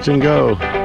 Touch and go.